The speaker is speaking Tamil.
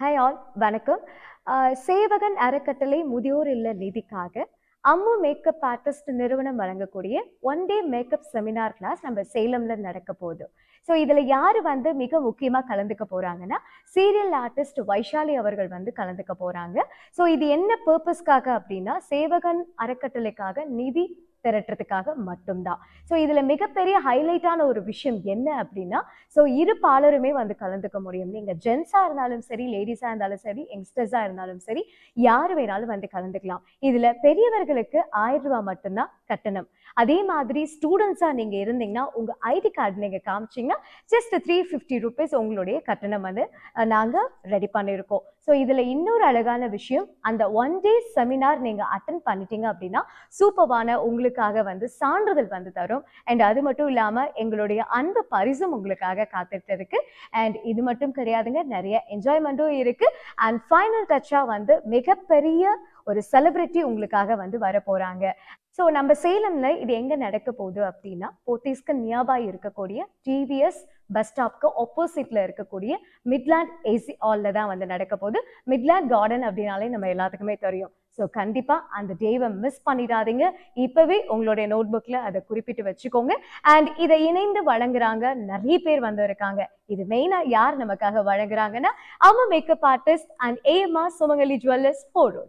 ஹாய் ஆல் வணக்கம். சேவகன் அறக்கட்டளை முதியோர் இல்ல நிதிக்காக அம்மு மேக்கப் ஆர்டிஸ்ட் நிறுவனம் வழங்கக்கூடிய one day makeup seminar class நம்ம சேலம்ல நடக்க போகுது. ஸோ இதில் யார் வந்து மிக முக்கியமாக கலந்துக்க போகிறாங்கன்னா சீரியல் ஆர்டிஸ்ட் வைஷாலி அவர்கள் வந்து கலந்துக்க போகிறாங்க ஸோ இது என்ன பர்பஸ்க்காக அப்படின்னா சேவகன் அறக்கட்டளைக்காக நிதி திரட்டுறதுக்காக மட்டும்தான். ஸோ இதில் மிகப்பெரிய ஹைலைட்டான ஒரு விஷயம் என்ன அப்படின்னா ஸோ இரு பாலருமே வந்து கலந்துக்க முடியும். நீங்கள் ஜென்ஸாக இருந்தாலும் சரி லேடிஸாக இருந்தாலும் சரி யங்ஸ்டர்ஸாக இருந்தாலும் சரி யார் வேணாலும் வந்து கலந்துக்கலாம். இதில் பெரியவர்களுக்கு ஆயிரம் ரூபாய் மட்டும்தான் கட்டணம். அதே மாதிரி ஸ்டூடெண்ட்ஸாக நீங்கள் இருந்தீங்கன்னா உங்கள் ஐடி கார்டு நீங்கள் காமிச்சீங்கன்னா ஜஸ்ட் த்ரீ ஃபிஃப்டி ருபீஸ் உங்களுடைய கட்டணம் வந்து நாங்கள் ரெடி பண்ணியிருக்கோம். ஸோ இதில் இன்னொரு அழகான விஷயம் அந்த ஒன் டே செமினார் நீங்கள் அட்டன் பண்ணிட்டீங்க அப்படின்னா சூப்பர்வான உங்களுக்காக வந்து சான்றிதழ் வந்து தரும். அண்ட் அது மட்டும் இல்லாமல் எங்களுடைய அன்பு பரிசும் உங்களுக்காக காத்துட்டு இருக்கு. அண்ட் இது மட்டும் கிடையாதுங்க நிறைய என்ஜாய்மெண்ட்டும் இருக்குது அண்ட் ஃபைனல் டச்சாக வந்து மிகப்பெரிய ஒரு செலிபிரிட்டி உங்களுக்காக வந்து வர ஸோ நம்ம சேலம்ல இது எங்க நடக்க போகுது அப்படின்னா போத்தீஸ்க்கு நியர்பை இருக்கக்கூடிய டிவிஎஸ் பஸ் ஸ்டாப்க்கு ஆப்போசிட்ல இருக்கக்கூடிய மிட்லாண்ட் ஏசி ஹாலில் தான் வந்து நடக்க போகுது. மிட்லாண்ட் கார்டன் அப்படின்னாலே நம்ம எல்லாத்துக்குமே தெரியும். ஸோ கண்டிப்பாக அந்த டேவை மிஸ் பண்ணிடாதீங்க. இப்போவே உங்களுடைய நோட் புக்கில் அதை குறிப்பிட்டு வச்சுக்கோங்க. அண்ட் இதை இணைந்து வழங்குறாங்க நிறைய பேர் வந்து இருக்காங்க. இது மெயினாக யார் நமக்காக வழங்குறாங்கன்னா அம்மா makeup artist and AMR Sumangali jewellers Porur